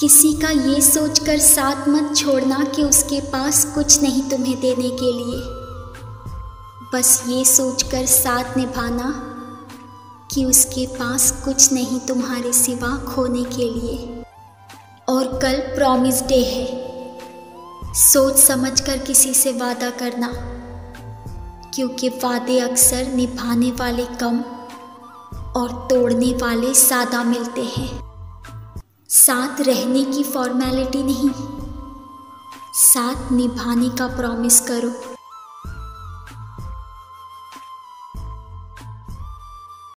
किसी का ये सोचकर साथ मत छोड़ना कि उसके पास कुछ नहीं तुम्हें देने के लिए। बस ये सोचकर साथ निभाना कि उसके पास कुछ नहीं तुम्हारे सिवा खोने के लिए। और कल प्रॉमिस डे है। सोच समझकर किसी से वादा करना, क्योंकि वादे अक्सर निभाने वाले कम और तोड़ने वाले सादा मिलते हैं। साथ रहने की फॉर्मेलिटी नहीं। साथ निभाने का प्रॉमिस करो।